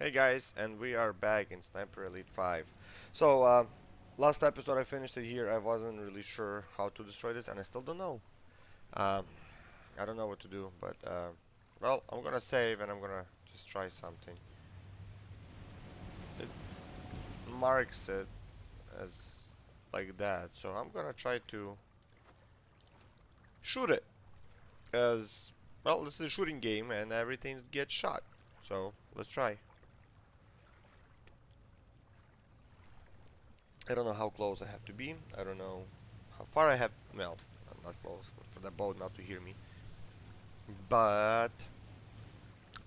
Hey guys, and we are back in Sniper Elite 5. So, uh, last episode I finished it here, I wasn't really sure how to destroy this, and I still don't know. Um, I don't know what to do, but, uh, well, I'm gonna save and I'm gonna just try something. It marks it as like that, so I'm gonna try to shoot it. As, well, this is a shooting game and everything gets shot. So, let's try. I don't know how close I have to be. I don't know how far I have. Well, not close for the boat not to hear me. But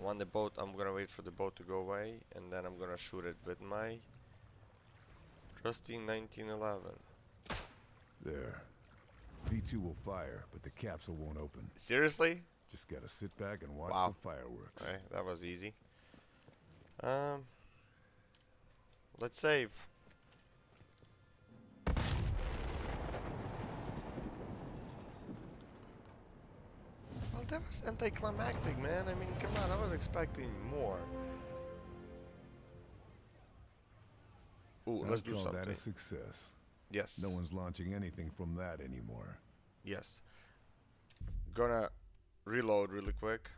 on the boat, I'm gonna wait for the boat to go away, and then I'm gonna shoot it with my trusty 1911. There. V2 will fire, but the capsule won't open. Seriously? Just gotta sit back and watch Wow. the fireworks. Okay, that was easy. Um, let's save. Well, that was anticlimactic, man. I mean, come on, I was expecting more. Ooh, I'd let's do call something. that a success. yes. No one's launching anything from that anymore. Yes. Gonna reload really quick.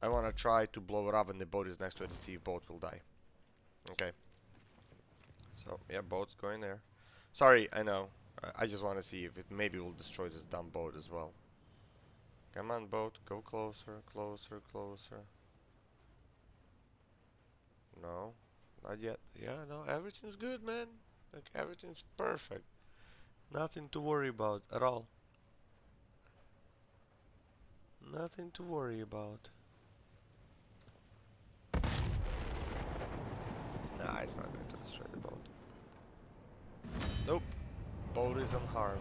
I wanna try to blow it up when the boat is next to it and see if boat will die. Okay. So, yeah, boat's going there. Sorry, I know. I- I just wanna see if it maybe will destroy this dumb boat as well. Come on, boat. Go closer, closer, closer. No. Not yet. Yeah, no, everything's good, man. Like, everything's perfect. Nothing to worry about at all. Nothing to worry about. Nah, it's not going to destroy the boat. Nope. Boat is unharmed.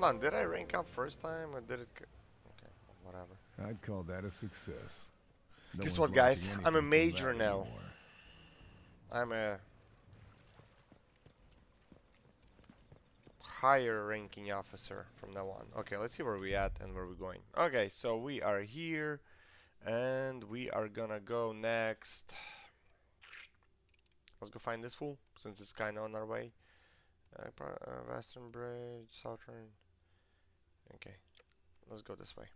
Hold on, did I rank up first time or did it... Okay, whatever. I'd call that a success. No Guess what, guys? I'm a major now. anymore. I'm a higher ranking officer from now on. Okay, let's see where we at and where we're going. Okay, so we are here and we are gonna go next. Let's go find this fool since it's kind of on our way. Uh, uh, Western Bridge, Southern. Okay, let's go this way.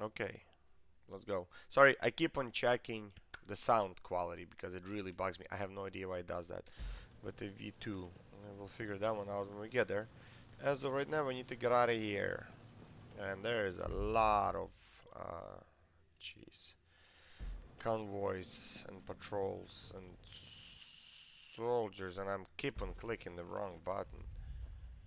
Okay, let's go. Sorry, I keep on checking the sound quality because it really bugs me. I have no idea why it does that. With the V2, we'll figure that one out when we get there. As of right now, we need to get out of here. And there is a lot of, uh, jeez, convoys and patrols and soldiers, and I'm keep on clicking the wrong button.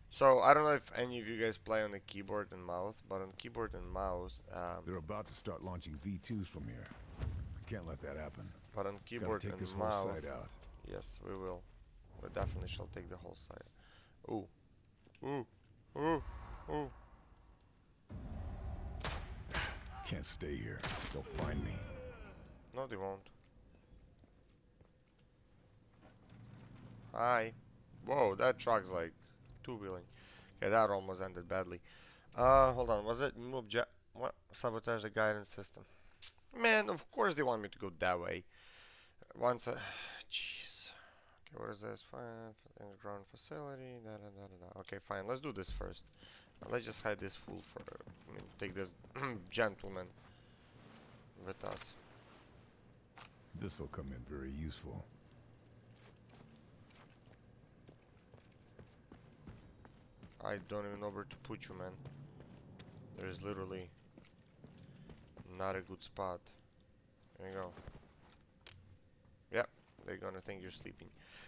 So I don't know if any of you guys play on the keyboard and mouse, but on keyboard and mouse, um, They're about to start launching V2s from here. I can't let that happen. but on Gotta keyboard take and this whole mouse, side out. Yes, we will. We definitely shall take the whole side. Ooh. Ooh. Ooh. Ooh. Can't stay here. They'll find me. No, they won't. Hi. Whoa, that truck's like two-wheeling. Okay, that almost ended badly. Uh, hold on. Was it new object? What? Sabotage the guidance system. Man, of course they want me to go that way. Once, uh, jeez. Okay, what is this? Fine, underground facility. Da, da, da, da, da. Okay, fine. Let's do this first. Let's just hide this fool for. I mean, take this gentleman with us. This'll come in very useful. I don't even know where to put you, man. There's literally not a good spot. There you go. Yep, they're gonna think you're sleeping.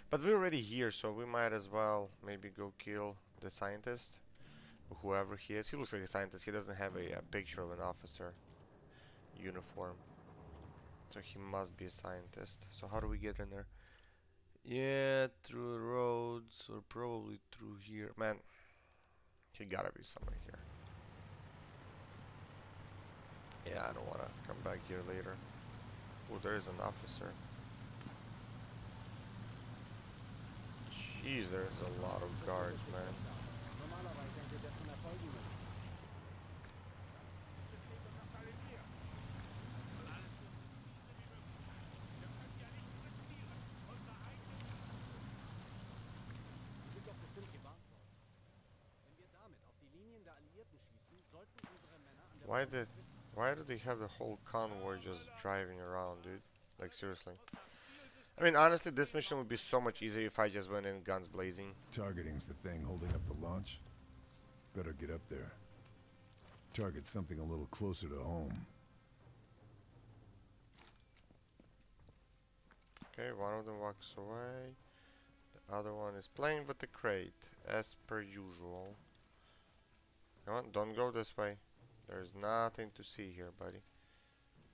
But we're already here, so we might as well maybe go kill the scientist. Whoever he is. He looks like a scientist. He doesn't have a, a picture of an officer uniform. So he must be a scientist. So how do we get in there? Yeah, through roads or probably through here. Man, he gotta be somewhere here. Yeah, I don't wanna come back here later. Oh, there is an officer. Jeez, there's a lot of guards, man. Why did why do they have the whole convoy just driving around, dude? Like seriously. I mean, honestly, this mission would be so much easier if I just went in guns blazing. Targeting's the thing holding up the launch. Better get up there. Target something a little closer to home. Okay, one of them walks away. The other one is playing with the crate, as per usual. Come on, don't go this way. There's nothing to see here, buddy.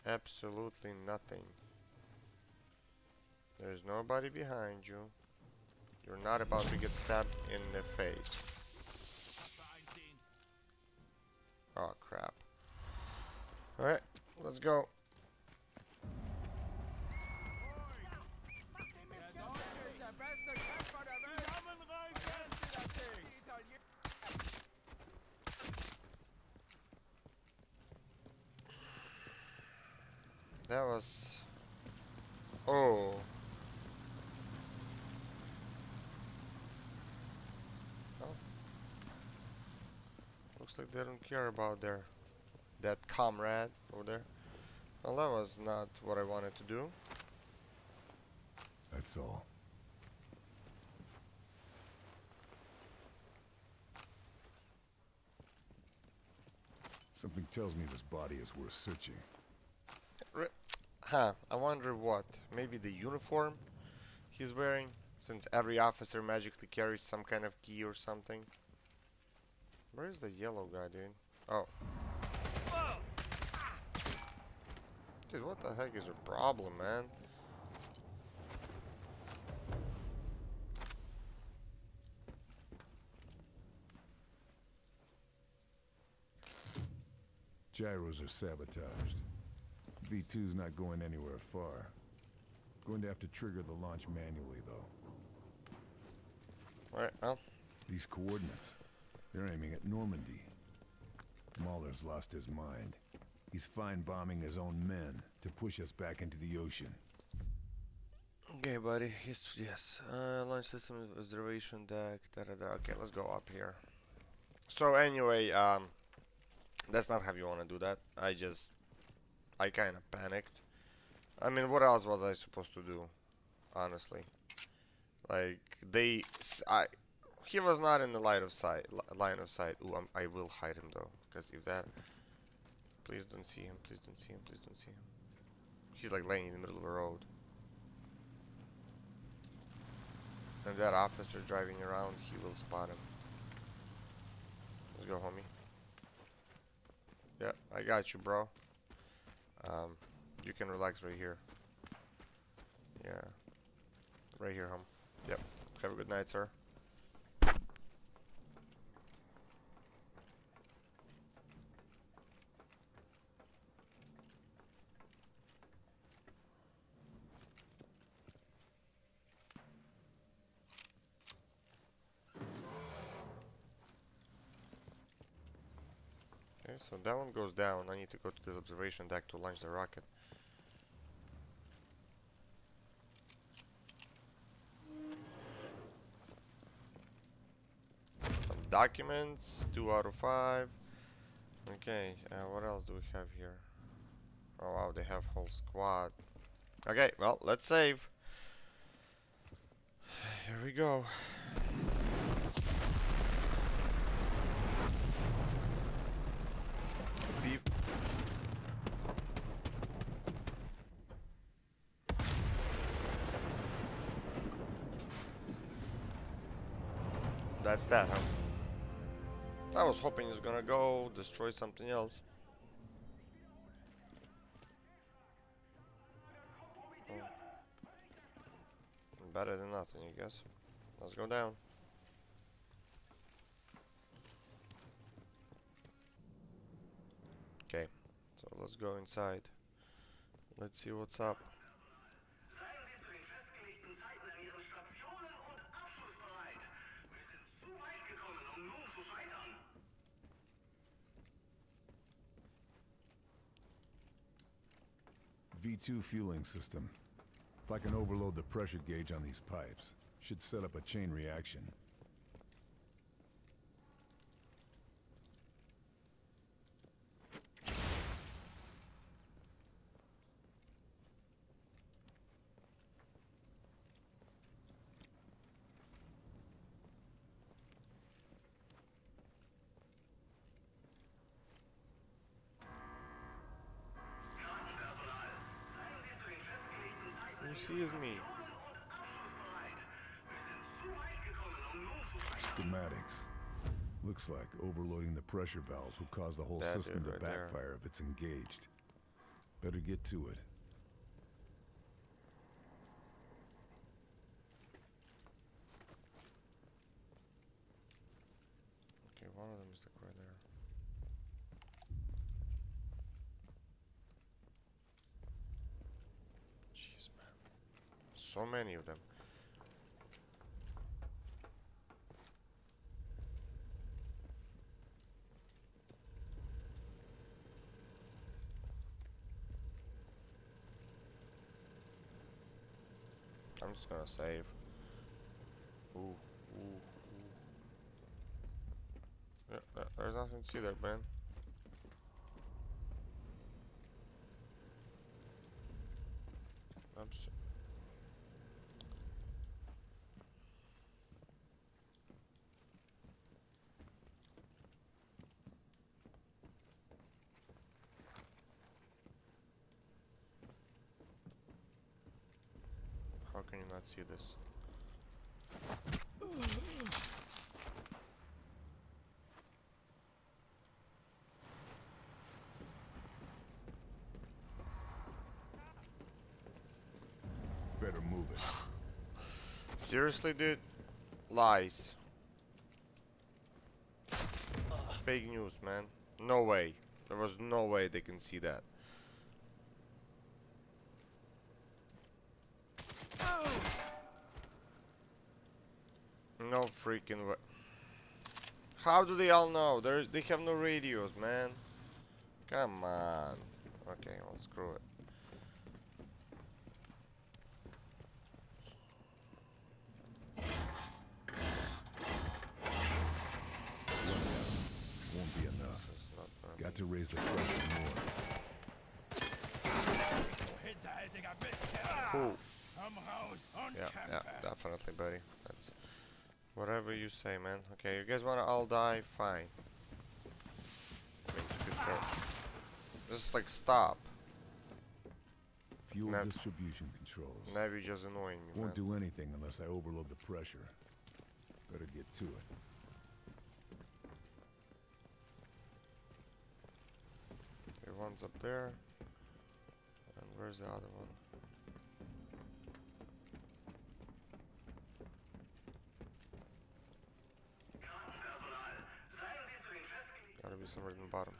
Absolutely nothing. There's nobody behind you. You're not about to get stabbed in the face. Oh, crap. Alright, let's go. That was... Oh. Oh. Looks like they don't care about their... That comrade over there. Well, that was not what I wanted to do. That's all. Something tells me this body is worth searching. Huh, I wonder what. Maybe the uniform he's wearing? Since every officer magically carries some kind of key or something. Where is the yellow guy, dude? Oh. Dude, what the heck is your problem, man? Gyros are sabotaged. V2's not going anywhere far. Going to have to trigger the launch manually, though. Alright, well. These coordinates, they're aiming at Normandy. Möller's lost his mind. He's fine bombing his own men to push us back into the ocean. Okay, buddy. Yes, yes. Uh, launch system observation deck. Da da da. Okay, let's go up here. So anyway, um, that's not how you want to do that. I just, I kind of panicked. I mean, what else was I supposed to do? Honestly, like they, I, he was not in the light of sight, line of sight. Ooh, I'm, I will hide him though, because if that, please don't see him. Please don't see him. Please don't see him. He's like laying in the middle of the road. And that officer driving around, he will spot him. Let's go, homie. Yeah, I got you, bro. Um, you can relax right here. Yeah. Right here, home. Yep. Have a good night, sir. Okay, so that one goes down. I need to go to this observation deck to launch the rocket. Some documents, two out of five. Okay, uh, what else do we have here? Oh wow, they have whole squad. Okay, well, let's save. Here we go. That's that, huh? I was hoping he was gonna go destroy something else. Better than nothing, I guess. Let's go down. Let's go inside. Let's see what's up. Seien Sie zu den festgelegten Zeiten an Ihren Stationen und abschlussbereit. Wir sind zu weit gekommen, um nun zu scheitern. V2 fueling system. If I can overload the pressure gauge on these pipes, should set up a chain reaction. Sees me? Schematics. Looks like overloading the pressure valves will cause the whole That system to right there. backfire if it's engaged. Better get to it. Okay, one of them is like right there. Jeez, man. So many of them. I'm just gonna save. Ooh, ooh, ooh. Yeah, there's nothing to see there, man. Oops. How can you not see this? Better move it. Seriously, dude? Lies. Fake news, man. No way. There was no way they can see that. No freaking way. How do they all know? There's they have no radios, man. Come on. Okay, well screw it. Won't be enough. Not Got to raise the pressure more. Cool. Yeah, yeah, definitely, buddy. Whatever you say, man. Okay, you guys wanna all die? Fine. I mean, to be fair. Just like stop. Fuel Nav- distribution controls. You're just annoying me. Won't do anything unless I overload the pressure. Better get to it. Okay, one's up there. And where's the other one? Be somewhere in the bottom.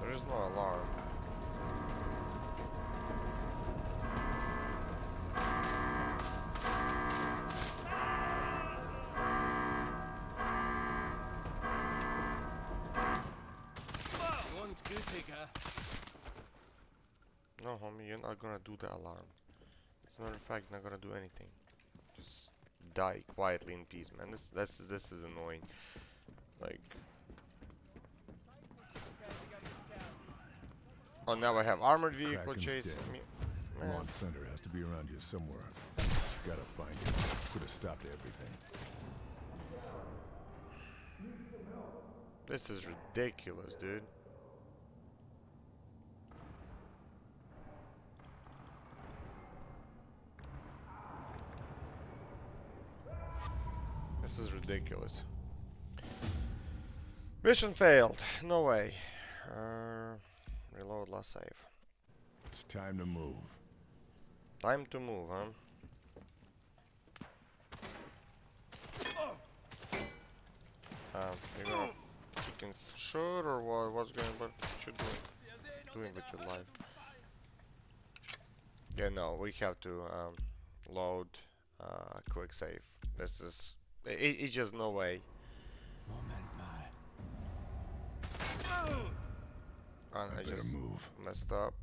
There is no alarm. You're not gonna do the alarm. As a matter of fact, not gonna do anything. Just die quietly in peace, man. This that's this is annoying. Like. Oh, now I have armored vehicle Kraken's me. Man, Center has to be around here somewhere. Gotta find it. Could have stopped everything. this is ridiculous, dude. This is ridiculous. Mission failed. No way. Uh, reload last save. It's time to move. Time to move, huh? Um, you're gonna freaking shoot or what? What's going? What you doing? Doing with your life? Yeah, no, we have to um, load uh, quick save. This is it, it's just no way. And I I better just move. messed up.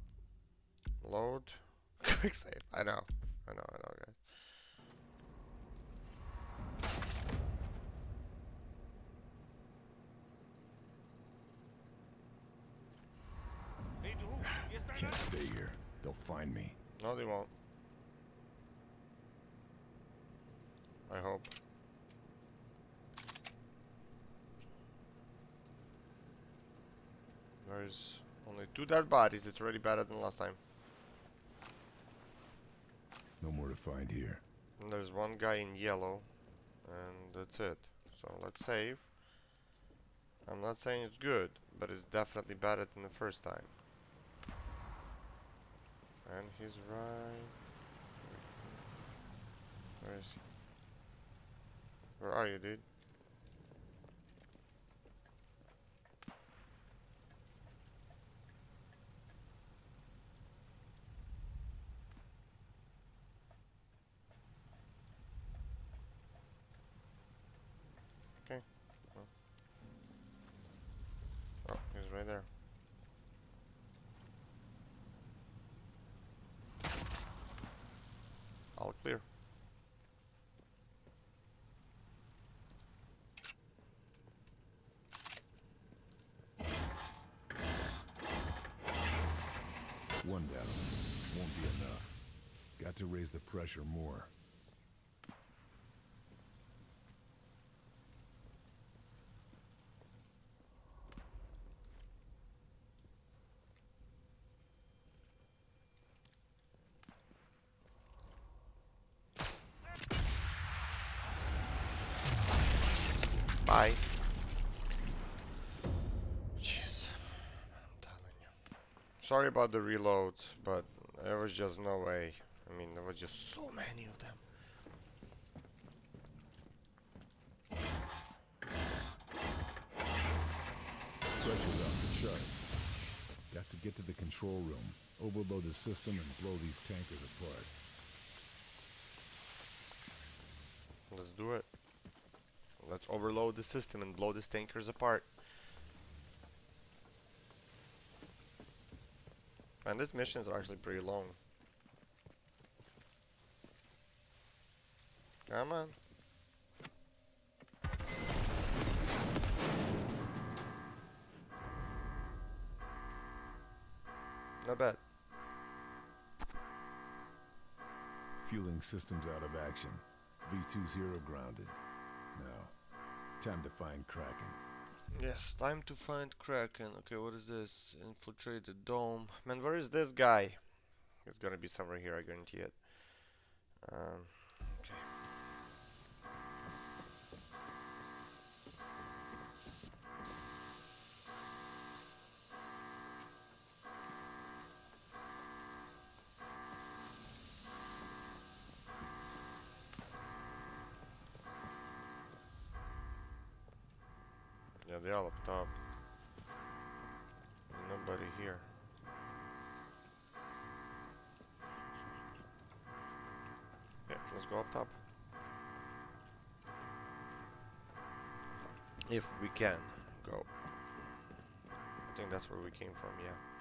Load. Quick save. I know. I know. I know, guys. Can't stay here. They'll find me. No, they won't. I hope. There's only two dead bodies. It's already better than last time. No more to find here. And there's one guy in yellow, and that's it. So let's save. I'm not saying it's good, but it's definitely better than the first time. And he's right. Where is he? Where are you, dude? Oh, he's right there. All clear. One down. Won't be enough. Got to raise the pressure more. Bye. Jeez. I'm telling you. Sorry about the reloads, but there was just no way. I mean, there was just so many of them. Pressure's off the charts. Got to get to the control room, overload the system, and blow these tankers apart. Let's do it. Let's overload the system and blow these tankers apart. And these missions are actually pretty long. Come on. Not bad. Fueling systems out of action. V2 zero grounded. Time to find Kraken. Yes, time to find Kraken. Okay, what is this? Infiltrated dome. Man, where is this guy? It's gonna be somewhere here, I guarantee it. Um, all up. Nobody here. Yeah, let's go up top. If we can go. I think that's where we came from, yeah.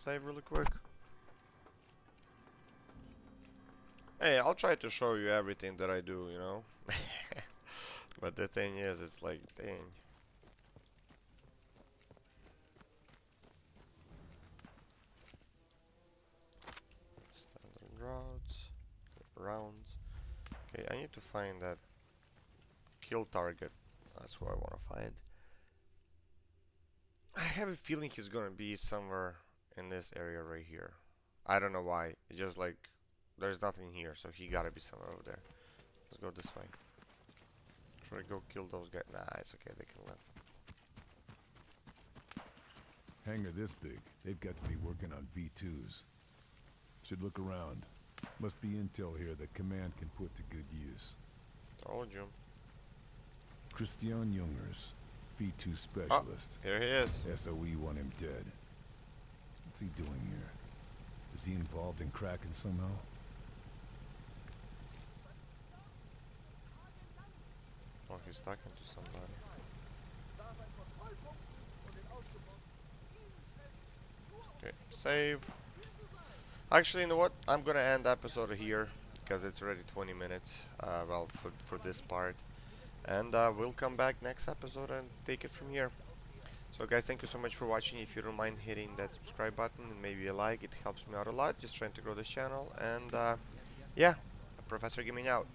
Save really quick. Hey, I'll try to show you everything that I do, you know? but the thing is, it's like, dang. Standard routes, rounds. Okay, I need to find that kill target. That's what I want to find. I have a feeling he's gonna be somewhere in this area right here. I don't know why. It's just like there's nothing here, so he gotta be somewhere over there. Let's go this way. Try to go kill those guys. Nah, it's okay. They can live. Hangar this big, they've got to be working on V2s. Should look around. Must be intel here that command can put to good use. Told you. Christian Jungers, V2 ah, specialist. Here he is. SOE want him dead. What's he doing here? Is he involved in Kraken somehow? Oh, he's talking to somebody. Okay, save. Actually, you know what? I'm gonna end the episode here because it's already 20 minutes. Uh, well, for for this part, and uh, we'll come back next episode and take it from here. So guys, thank you so much for watching. If you don't mind hitting that subscribe button and maybe a like, it helps me out a lot. Just trying to grow this channel. And uh, yeah, Professor Gaming out.